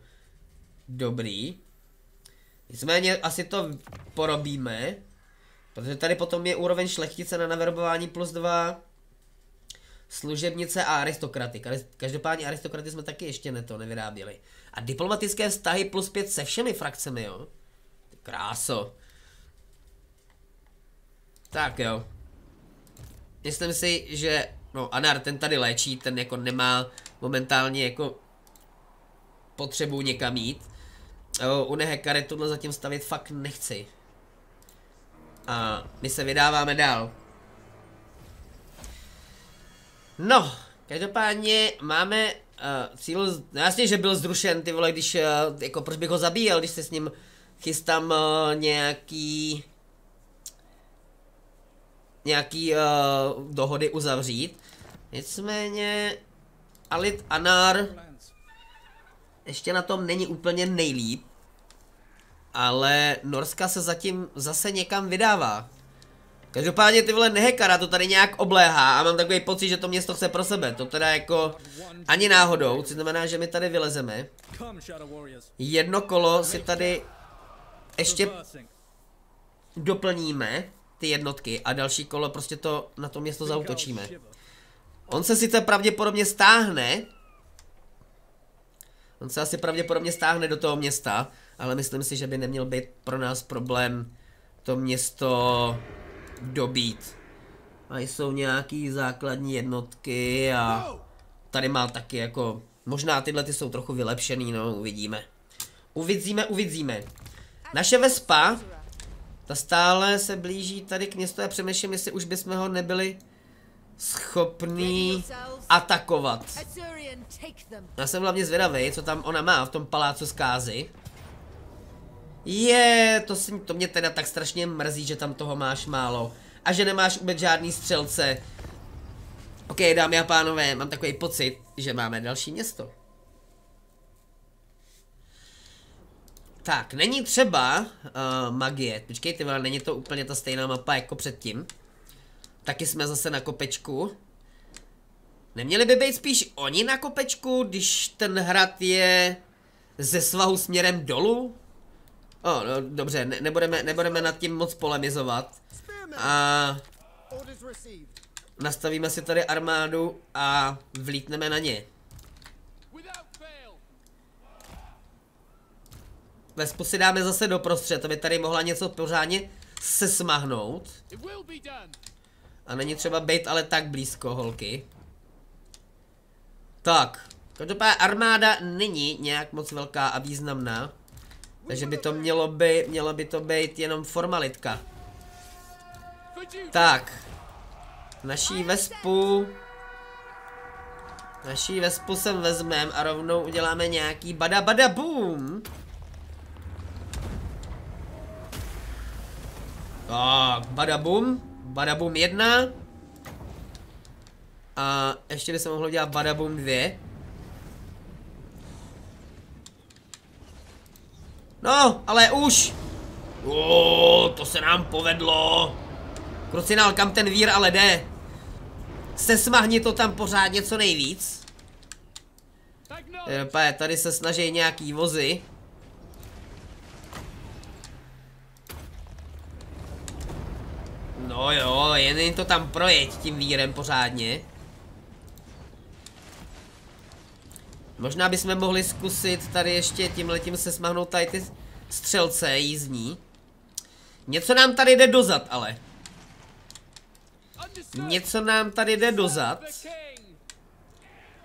dobrý. Nicméně asi to porobíme, protože tady potom je úroveň šlechtice na naverbování plus dva služebnice a aristokraty. Každopádně aristokraty jsme taky ještě neto nevyráběli. A diplomatické vztahy plus pět se všemi frakcemi, jo. Kráso. Tak jo. Myslím si, že no Anar ten tady léčí, ten jako nemá momentálně jako potřebu někam jít. O, u Nehekary tohle zatím stavět fakt nechci. A my se vydáváme dál. No, každopádně máme uh, cíl, no jasně, že byl zrušen, ty vole, když, uh, jako proč bych ho zabíjel, když se s ním chystám uh, nějaký nějaký uh, dohody uzavřít. Nicméně Alit Anar ještě na tom není úplně nejlíp. Ale Norska se zatím zase někam vydává. Každopádně ty vole Nehekara to tady nějak obléhá a mám takový pocit, že to město chce pro sebe. To teda jako ani náhodou, což znamená, že my tady vylezeme. Jedno kolo si tady ještě doplníme ty jednotky a další kolo prostě to na to město zautočíme. On se sice pravděpodobně stáhne. On se asi pravděpodobně stáhne do toho města, ale myslím si, že by neměl být pro nás problém to město dobít. A jsou nějaký základní jednotky a tady má taky jako, možná tyhle ty jsou trochu vylepšený, no uvidíme. Uvidíme, uvidíme. Naše Vespa, ta stále se blíží tady k městu a přemýšlím, jestli už bychom ho nebyli schopní atakovat. Já jsem hlavně zvědavý, co tam ona má v tom palácu zkázy. Je, to, si, to mě teda tak strašně mrzí, že tam toho máš málo. A že nemáš vůbec žádný střelce. Ok, dámy a pánové, mám takový pocit, že máme další město. Tak, není třeba uh, magie. Počkejte, ale není to úplně ta stejná mapa jako předtím. Taky jsme zase na kopečku. Neměli by být spíš oni na kopečku, když ten hrad je ze svahu směrem dolů? O, no, dobře, ne, nebudeme, nebudeme nad tím moc polemizovat. A nastavíme si tady armádu a vlítneme na ně. Vespu si dáme zase doprostřed, aby tady mohla něco pořádně se smahnout. A není třeba být ale tak blízko, holky. Tak, každopádně armáda není nějak moc velká a významná. Takže by to mělo by, mělo by to být jenom formalitka. Tak. Naší vespu. Naší vespu sem vezmem a rovnou uděláme nějaký bada bada boom. Tak, bada boom. Bada boom jedna. A ještě by se mohlo dělat bada boom dvě. No, ale už. O, to se nám povedlo. Krucinál, kam ten vír ale jde? Sesmahni to tam pořádně co nejvíc. Pane, tady se snaží nějaký vozy. No jo, jen to tam projeď tím vírem pořádně. Možná bychom mohli zkusit tady ještě tímhletím se smahnout tady ty střelce jízdní. Něco nám tady jde dozad, ale. Něco nám tady jde dozad.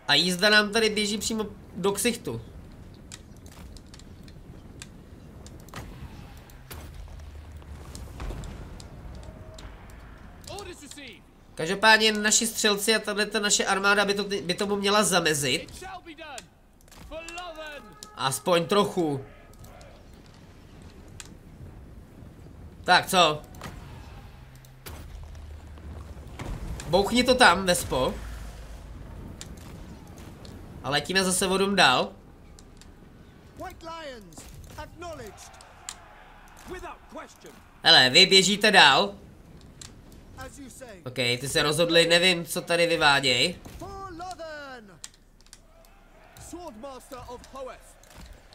A jízda nám tady běží přímo do ksichtu. Každopádně naši střelci a tato naše armáda by, to, by tomu měla zamezit. Aspoň trochu. Tak, co? Bouchni to tam, Vespo. A letíme zase vodům dál. Hele, vy běžíte dál. Ok, ty se rozhodli, nevím, co tady vyváděj.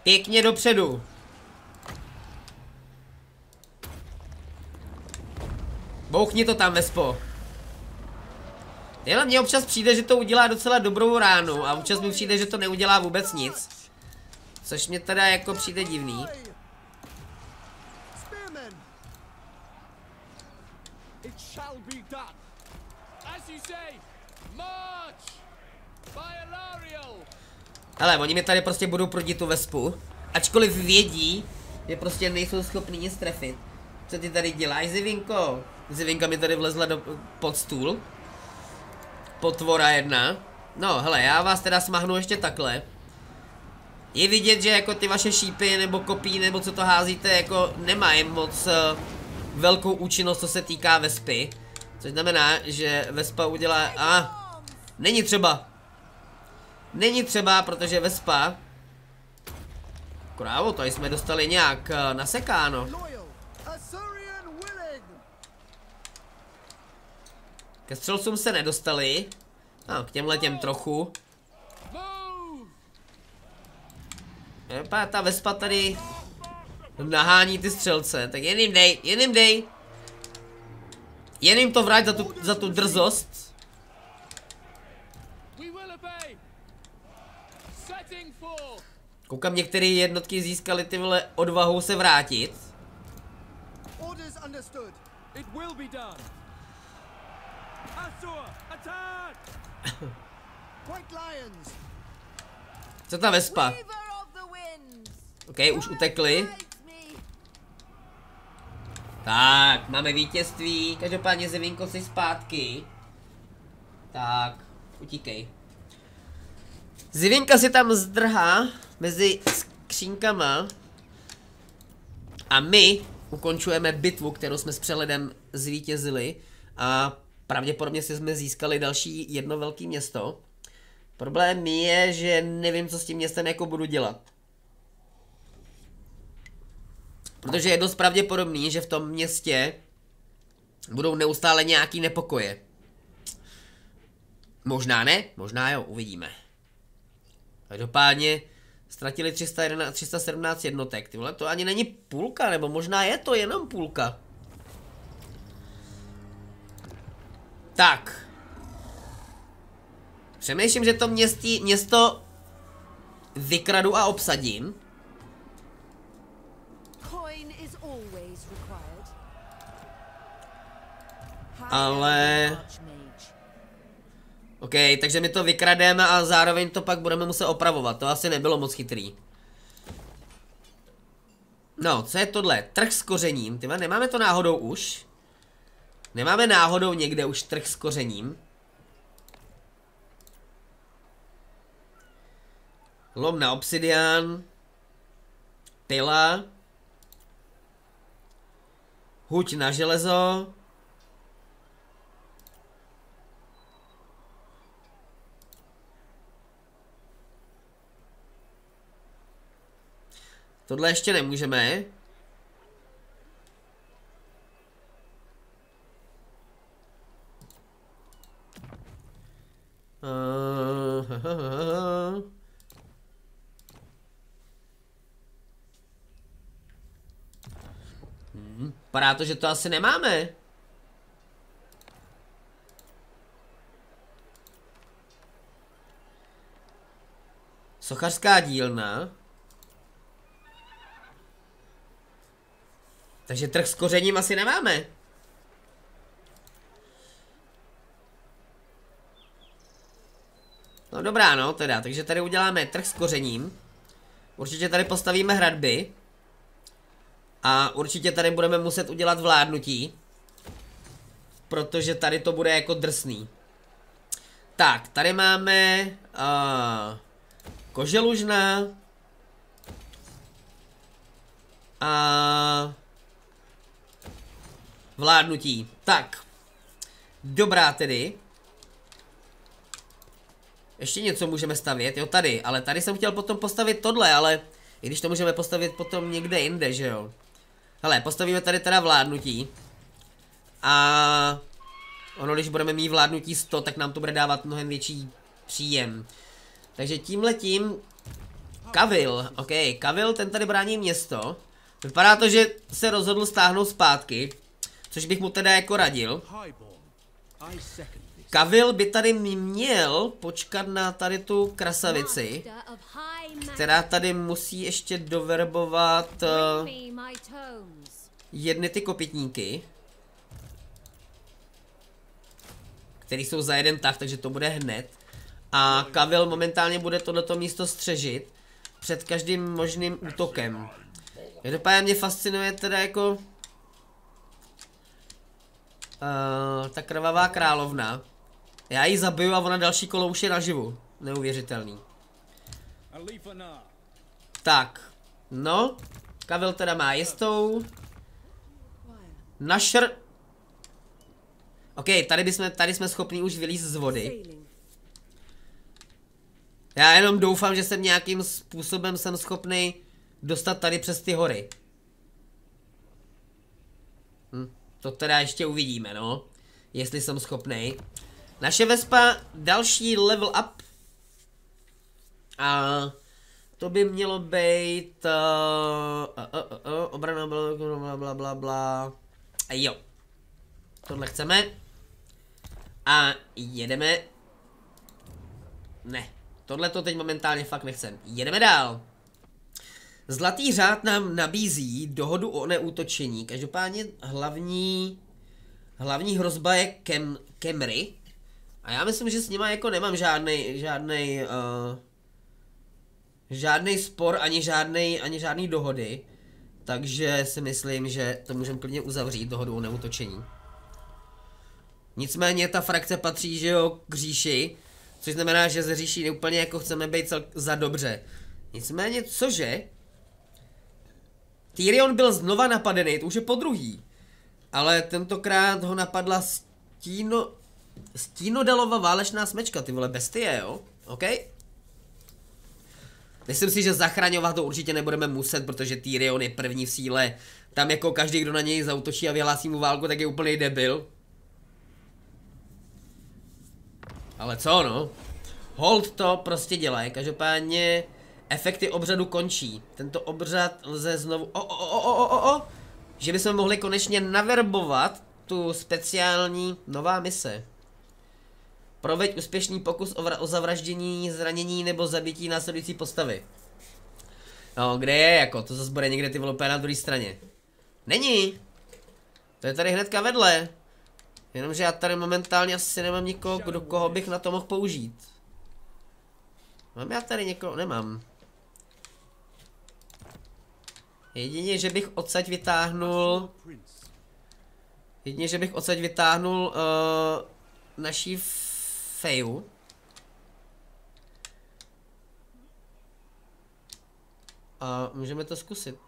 Pěkně dopředu. Bouchni to tam, Vespo. Jenom mně občas přijde, že to udělá docela dobrou ránu a občas mi přijde, že to neudělá vůbec nic. Což mě teda jako přijde divný. Ale oni mi tady prostě budou proti tu vespu. Ačkoliv vědí, že prostě nejsou schopni nic trefit. Co ty tady děláš, Zivinko? Zivinka mi tady vlezla do, pod stůl. Potvora jedna. No, hele, já vás teda smahnu ještě takhle. Je vidět, že jako ty vaše šípy nebo kopí nebo co to házíte, jako nemají moc uh, velkou účinnost, co se týká vespy. Což znamená, že vespa udělá... A, ah, není třeba. Není třeba, protože vespa... Krávo, tady jsme dostali nějak uh, nasekáno. Ke střelcům se nedostali. No, k těmhle těm trochu. Vypadá ta vespa tady nahání ty střelce, tak jen jim dej, jen jim dej. Jen jim to vrať za tu, za tu drzost. Koukám, některé jednotky získaly ty vole odvahu se vrátit. [coughs] Co ta vespa? OK, už utekli. Tak, máme vítězství. Každopádně Zevinko si zpátky. Tak, utíkej. Zivinka si tam zdrhá mezi skřínkama. A my ukončujeme bitvu, kterou jsme s přehledem zvítězili. A pravděpodobně si jsme získali další jedno velké město. Problém je, že nevím, co s tím městem jako budu dělat. Protože je dost pravděpodobný, že v tom městě budou neustále nějaký nepokoje. Možná ne, možná jo, uvidíme. Každopádně ztratili 311, 317 jednotek, ty vole, to ani není půlka, nebo možná je to jenom půlka. Tak. Přemýšlím, že to městí, město vykradu a obsadím. Ale-. OK, takže my to vykrademe a zároveň to pak budeme muset opravovat. To asi nebylo moc chytrý. No, co je tohle? Trh s kořením. Tyma, nemáme to náhodou už? Nemáme náhodou někde už trh s kořením? Lom na obsidian. Pila. Huť na železo. Tohle ještě nemůžeme. [laughs] Uh, Hmm, Vypadá to, že to asi nemáme. Sochařská dílna. Takže trh s kořením asi nemáme. No dobrá, no teda, takže tady uděláme trh s kořením. Určitě tady postavíme hradby. A určitě tady budeme muset udělat vládnutí. Protože tady to bude jako drsný. Tak, tady máme uh, koželužna. A vládnutí. Tak. Dobrá tedy. Ještě něco můžeme stavět, jo tady, ale tady jsem chtěl potom postavit tohle, ale i když to můžeme postavit potom někde jinde, že jo. Hele, postavíme tady teda vládnutí. A ono, když budeme mít vládnutí 100, tak nám to bude dávat mnohem větší příjem. Takže tímhletím Kavil, ok, Kavil, ten tady brání město. Vypadá to, že se rozhodl stáhnout zpátky, což bych mu teda jako radil. Kavil by tady měl počkat na tady tu krasavici, která tady musí ještě doverbovat uh, tomes. jedny ty kopytníky. Který jsou za jeden tah, takže to bude hned. A Kavil momentálně bude tohleto místo střežit před každým možným útokem. Každopádně mě fascinuje teda jako uh, ta krvavá královna. Já ji zabiju a ona další kolo už je naživu. Neuvěřitelný. Tak, no, Kavil teda má jistou. Našr... OK, tady, bychom, tady jsme schopni už vylízt z vody. Já jenom doufám, že jsem nějakým způsobem jsem schopný dostat tady přes ty hory. To teda ještě uvidíme, no. Jestli jsem schopný. Naše Vespa další level up. A to by mělo být uh, uh, uh, uh, obrana bla bla bla bla. A jo. Tohle chceme. A jedeme. Ne. Tohle to teď momentálně fakt nechcem. Jedeme dál. Zlatý řád nám nabízí dohodu o neútočení. Každopádně hlavní, hlavní hrozba je Kem, Camry. A já myslím, že s nima jako nemám žádný, žádný, uh, žádný spor, ani žádný, ani žádný dohody. Takže si myslím, že to můžeme klidně uzavřít, dohodu o neutočení. Nicméně ta frakce patří, že jo, k říši, což znamená, že ze říší úplně jako chceme být za dobře. Nicméně, cože? Tyrion byl znova napadený, to už je po druhý. Ale tentokrát ho napadla Stíno... Stínodalova válečná smečka, ty vole bestie, jo? OK? Myslím si, že zachraňovat to určitě nebudeme muset, protože Tyrion je první v síle. Tam jako každý, kdo na něj zautočí a vyhlásí mu válku, tak je úplný debil. Ale co no? Hold to prostě dělají, každopádně efekty obřadu končí. Tento obřad lze znovu... O, o, o, o, o, o, o! Že bychom mohli konečně naverbovat tu speciální nová mise. Proveď úspěšný pokus o, o zavraždění, zranění nebo zabití následující postavy. No, kde je jako? To zase bude někde ty úplně na druhé straně. Není! To je tady hnedka vedle. Jenomže já tady momentálně asi nemám nikoho, do koho bych na to mohl použít. Mám já tady někoho? Nemám. Jedině, že bych odsaď vytáhnul... Jedině, že bych odsaď vytáhnul uh, naší feju. A můžeme to zkusit.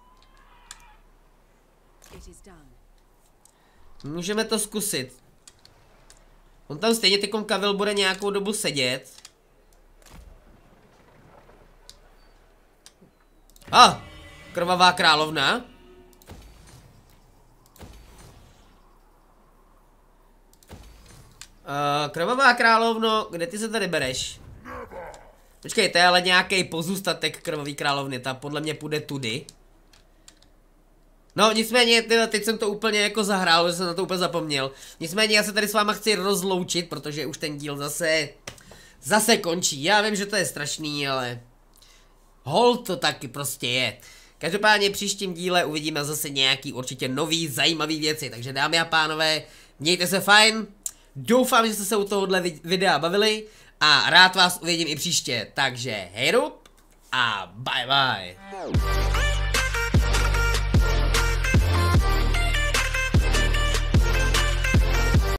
Můžeme to zkusit. On tam stejně tykom Kavil bude nějakou dobu sedět. A! Ah, krvavá královna. Uh, krvavá královno, kde ty se tady bereš? Počkej, to je ale nějaký pozůstatek krvavý královny, ta podle mě půjde tudy. No nicméně, tyhle, teď jsem to úplně jako zahrál, že jsem na to úplně zapomněl. Nicméně já se tady s váma chci rozloučit, protože už ten díl zase, zase končí. Já vím, že to je strašný, ale hol to taky prostě je. Každopádně příštím díle uvidíme zase nějaký určitě nový, zajímavý věci. Takže dámy a pánové, mějte se fajn. Doufám, že jste se u tohohle vid- videa bavili a rád vás uvidím i příště. Takže hej a bye bye.